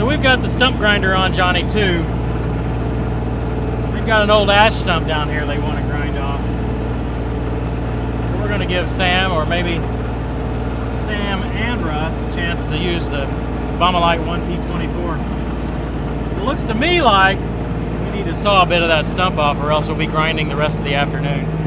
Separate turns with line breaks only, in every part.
So we've got the stump grinder on Johnny too. We've got an old ash stump down here they want to grind off. So we're going to give Sam, or maybe Sam and Russ, a chance to use the Baumalight 1P24. It looks to me like we need to saw a bit of that stump off or else we'll be grinding the rest of the afternoon.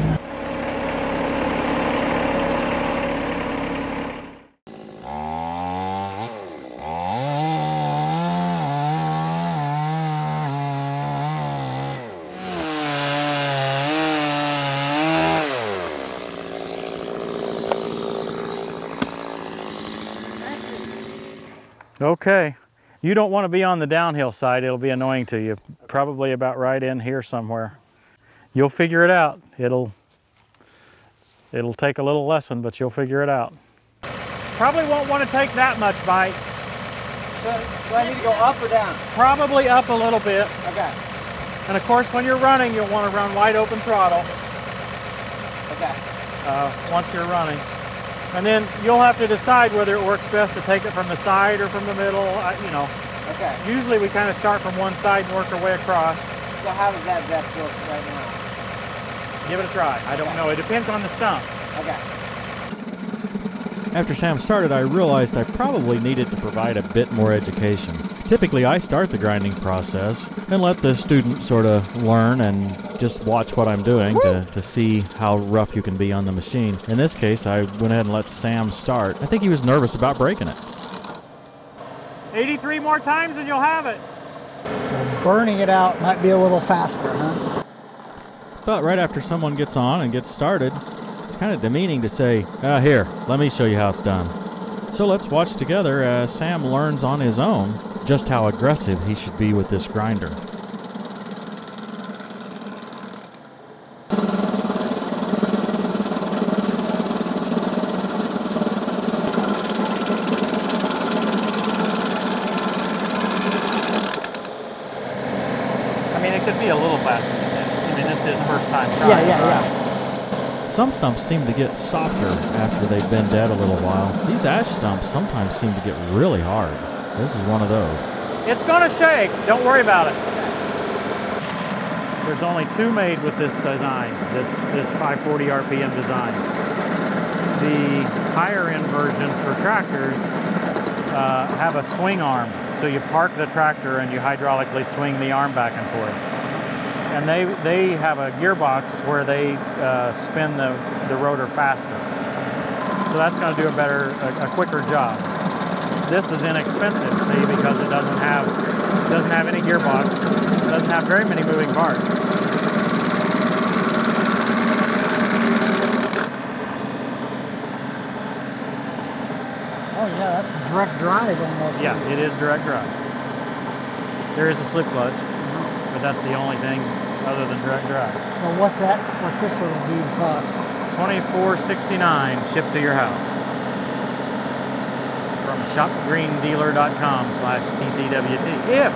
Okay. You don't want to be on the downhill side. It'll be annoying to you. Probably about right in here somewhere. You'll figure it out. It'll it'll take a little lesson, but you'll figure it out. Probably won't want to take that much bite.
So, so I need to go up or down?
Probably up a little bit.
Okay.
And of course, when you're running, you'll want to run wide open throttle
Okay.
uh, once you're running. And then you'll have to decide whether it works best to take it from the side or from the middle. I, you know,
Okay.
usually we kind of start from one side and work our way across.
So how does that depth look right now?
Give it a try. I don't know. It depends on the stump.
Okay.
After Sam started, I realized I probably needed to provide a bit more education. Typically, I start the grinding process and let the student sort of learn and just watch what I'm doing to, to see how rough you can be on the machine. In this case, I went ahead and let Sam start. I think he was nervous about breaking it.
83 more times and you'll have it.
Burning it out might be a little faster, huh?
But right after someone gets on and gets started, it's kind of demeaning to say, ah, here, let me show you how it's done. So let's watch together as Sam learns on his own just how aggressive he should be with this grinder.
I mean, it could be a little faster than this. I mean, this is his first time trying.
Yeah, yeah, yeah.
Some stumps seem to get softer after they've been dead a little while. These ash stumps sometimes seem to get really hard. This is one of those.
It's gonna shake. Don't worry about it. There's only two made with this design, this this 540 RPM design. The higher end versions for tractors uh, have a swing arm, so you park the tractor and you hydraulically swing the arm back and forth. And they they have a gearbox where they uh, spin the the rotor faster. So that's going to do a better, a, a quicker job. This is inexpensive, see, because it doesn't have doesn't have any gearbox, doesn't have very many moving parts.
Oh yeah, that's direct drive almost.
Yeah, it is direct drive. There is a slip clutch, uh-huh. but that's the only thing other than direct drive.
So what's that? What's this little dude cost?
Twenty-four sixty-nine shipped to your house shopgreendealer.com slash TTWT if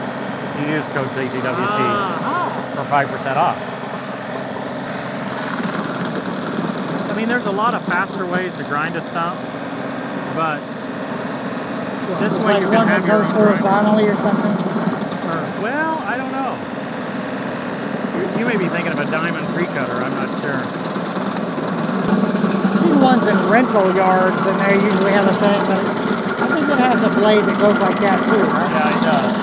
you use code TTWT ah, for 5% off. I mean, there's a lot of faster ways to grind a stump, but This way
like
you can have your own grinder.
horizontally or something.
or, well, I don't know. You, you may be thinking of a diamond tree cutter, I'm not sure.
I've seen ones in rental yards, and they usually have a thing, but It has a blade that goes like that too, right?
Yeah, it does.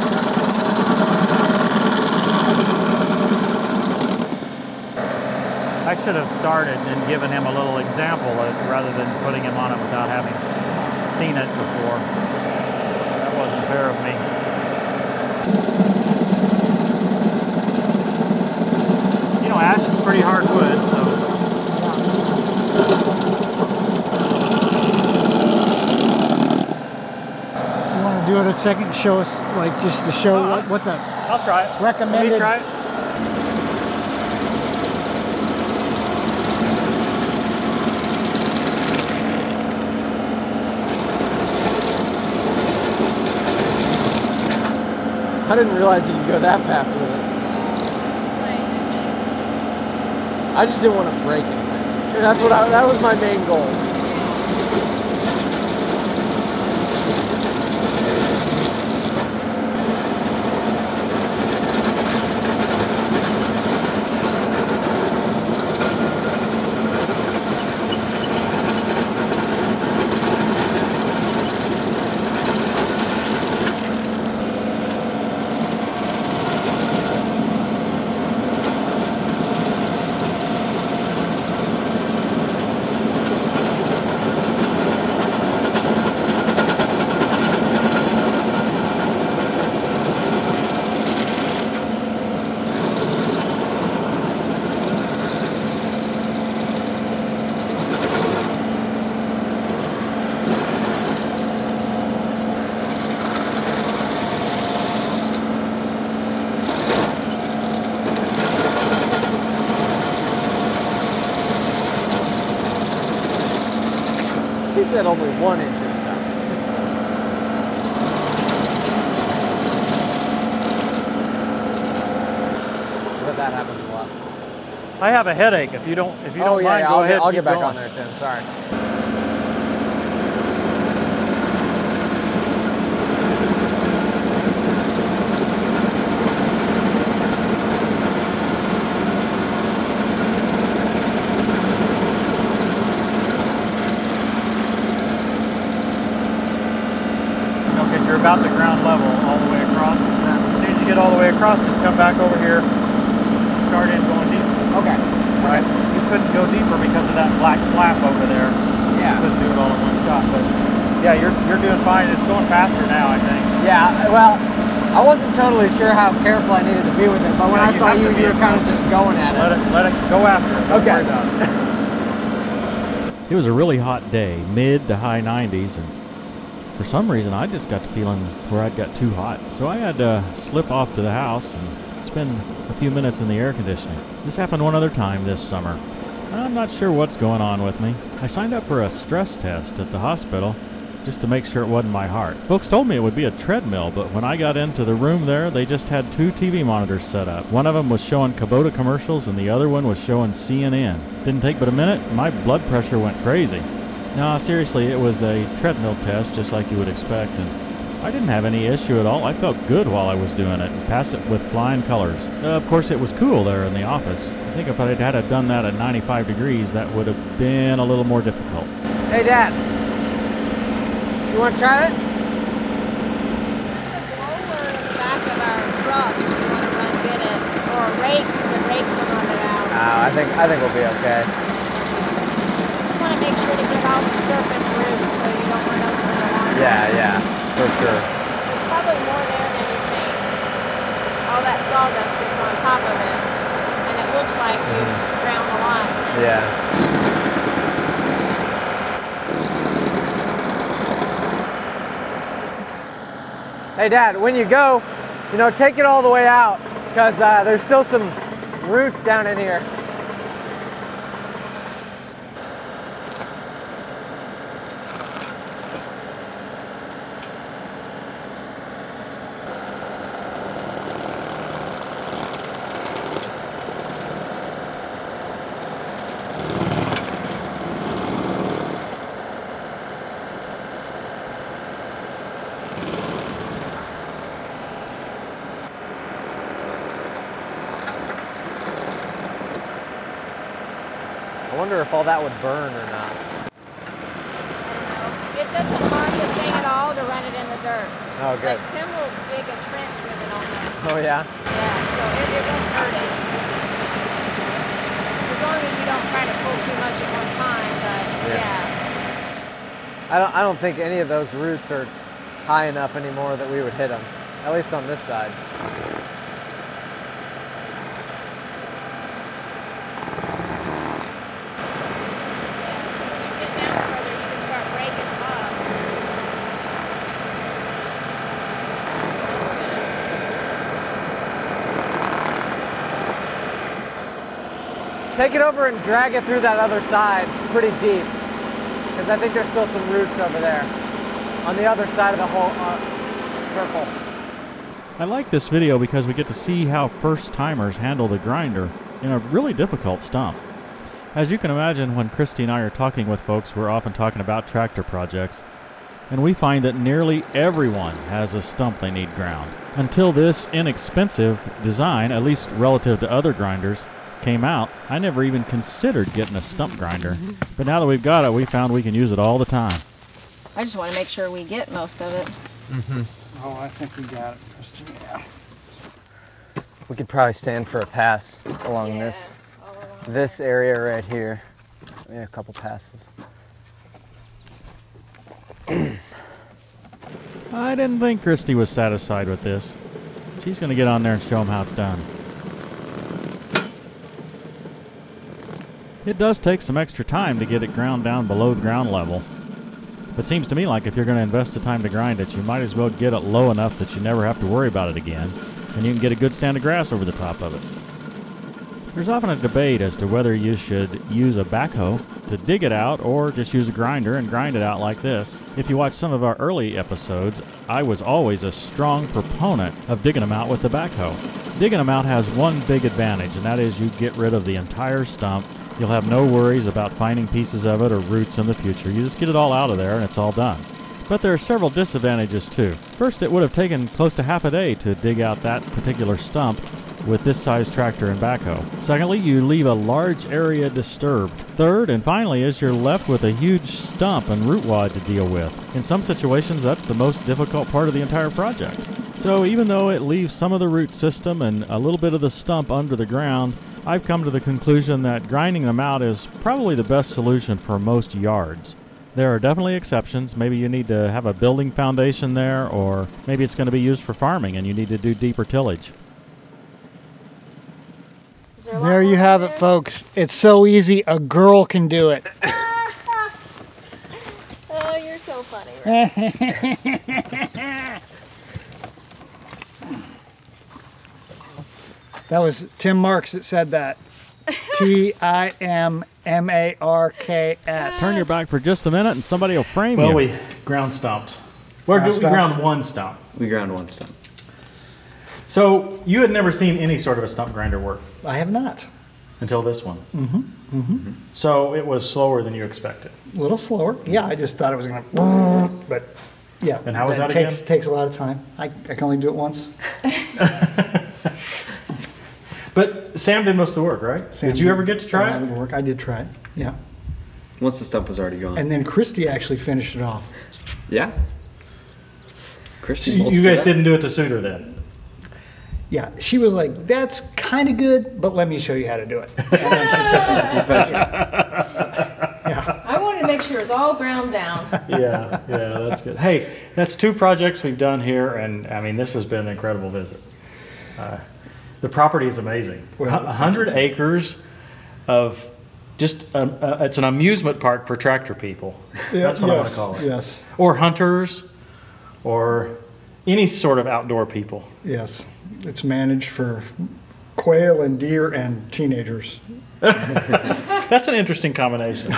I should have started and given him a little example of, rather than putting him on it without having seen it before. That wasn't fair of me. You know, ash is pretty hard wood, so
You want to do it a second? Show us, like, just to show
Uh-huh.
what, what the
I'll try it. Let me
recommended.
try it.
I didn't realize you could go that fast with it. I just didn't want to break anything. That's what I, that was my main goal. Said only one inch at a time. But that happens a lot.
I have a headache. If you don't, if you
oh
don't
yeah,
mind,
yeah,
go
I'll,
ahead.
get, I'll get back
going.
on there, Tim. Sorry.
You know, because you're about to ground level all the way across. As soon as you get all the way across, just come back over here. and Start in going deep.
Okay.
Right. You couldn't go deeper because of that black flap over there. Yeah. You
Yeah.
couldn't do it all in one shot, but yeah, you're you're doing fine. It's going faster now, I think.
Yeah. Well, I wasn't totally sure how careful I needed to be with it, but when
Yeah,
I saw you,
to be
you were kind of just going at
Let
it.
it let it go after it. Don't
Okay.
it.
It was a really hot day, mid to high 90s, and for some reason I just got to feeling where I'd got too hot. So I had to slip off to the house and spend a few minutes in the air conditioning. This happened one other time this summer. I'm not sure what's going on with me. I signed up for a stress test at the hospital just to make sure it wasn't my heart. Folks told me it would be a treadmill, but when I got into the room there, they just had two TV monitors set up. One of them was showing Kubota commercials, and the other one was showing CNN. Didn't take but a minute, my blood pressure went crazy. No, seriously, it was a treadmill test, just like you would expect, and I didn't have any issue at all. I felt good while I was doing it and passed it with flying colors. Uh, of course, it was cool there in the office. I think if I had had done that at 95 degrees, that would have been a little more difficult.
Hey, Dad. You want to try it?
There's a the back of our truck. If you want to run it, or rake, you rake some of it out.
Uh, I think I think we'll be okay.
Just want to make sure surface so you don't run over the line.
Yeah, yeah, for sure.
There's probably more there than you think. All that sawdust gets on top of it, and it looks like you've ground a lot.
Yeah. Hey, Dad, when you go, you know, take it all the way out because uh, there's still some roots down in here. Wonder if all that would burn or not.
I don't know. It doesn't harm the thing at all to run it in the dirt.
Oh, good.
Like Tim will dig a trench with it on this.
Oh, yeah?
Yeah, so it, it won't hurt it. As long as you don't try to pull too much at one time, but
Yeah.
yeah.
I don't, I don't think any of those roots are high enough anymore that we would hit them, at least on this side.
Yeah, so when you get down further, you can start breaking them up.
Take it over and drag it through that other side pretty deep, because I think there's still some roots over there on the other side of the whole uh, circle.
I like this video because we get to see how first timers handle the grinder in a really difficult stump. As you can imagine, when Christy and I are talking with folks, we're often talking about tractor projects, and we find that nearly everyone has a stump they need ground. Until this inexpensive design, at least relative to other grinders, came out, I never even considered getting a stump grinder. But now that we've got it, we found we can use it all the time.
I just want to make sure we get most of it. Mm-hmm.
Oh, I think we got it, Kristen. Yeah.
We could probably stand for a pass along this this area right here. Yeah, a couple passes.
I didn't think Christy was satisfied with this. She's going to get on there and show them how it's done. It does take some extra time to get it ground down below the ground level. But seems to me like if you're going to invest the time to grind it, you might as well get it low enough that you never have to worry about it again, and you can get a good stand of grass over the top of it. There's often a debate as to whether you should use a backhoe to dig it out or just use a grinder and grind it out like this. If you watch some of our early episodes, I was always a strong proponent of digging them out with the backhoe. Digging them out has one big advantage, and that is you get rid of the entire stump. You'll have no worries about finding pieces of it or roots in the future. You just get it all out of there and it's all done. But there are several disadvantages too. First, it would have taken close to half a day to dig out that particular stump with this size tractor and backhoe. Secondly, you leave a large area disturbed. Third, and finally, is you're left with a huge stump and root wad to deal with. In some situations, that's the most difficult part of the entire project. So even though it leaves some of the root system and a little bit of the stump under the ground, I've come to the conclusion that grinding them out is probably the best solution for most yards. There are definitely exceptions. Maybe you need to have a building foundation there, or maybe it's going to be used for farming and you need to do deeper tillage.
There
There you have
there?
it, folks. It's so easy, a girl can do it.
Oh, you're so funny.
That was Tim Marks that said that. T I M M A R K S.
Turn your back for just a minute and somebody will frame
Well,
you.
we ground stumps. We're
Ground
we
stumps?
ground one stump.
We ground one stump.
So you had never seen any sort of a stump grinder work
I have not.
until this one. Mm-hmm. Mm-hmm. So it was slower than you expected.
A little slower. Yeah, I just thought it was going to, but yeah.
And how was that
takes,
again?
Takes a lot of time. I, I can only do it once.
But Sam did most of the work, right?
Sam
did you ever get to try
lot of
it?
the Work. I did try it. Yeah.
Once the stump was already gone.
And then Christy actually finished it off.
yeah.
So
Christy,
you, you guys didn't do it to suit her then.
Yeah, she was like, "That's kind of good, but let me show you how to do it." And then she took it.
professional.
Yeah.
I wanted to make sure it's all ground down.
yeah, yeah, that's good. Hey, that's two projects we've done here, and I mean, this has been an incredible visit. Uh, the property is amazing. A
Well,
hundred acres of just um, uh, it's an amusement park for tractor people. That's what I want to call it.
Yes.
Or hunters, or any sort of outdoor people.
Yes. It's managed for quail and deer and teenagers.
That's an interesting combination.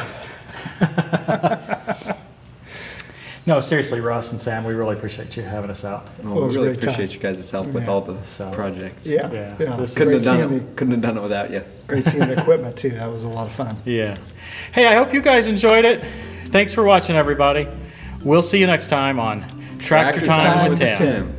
no, seriously, Russ and Sam, we really appreciate you having us out.
Well,
Well,
we really
great time.
appreciate you guys' help with
Yeah.
all the
So-
projects.
Yeah.
Yeah,
Yeah.
this
Couldn't have done
seeing
it. Couldn't have done it without you.
great team the equipment too. That was a lot of fun.
Yeah. Hey, I hope you guys enjoyed it. Thanks for watching, everybody. We'll see you next time on Tractor, Time, with Tim.
Tim.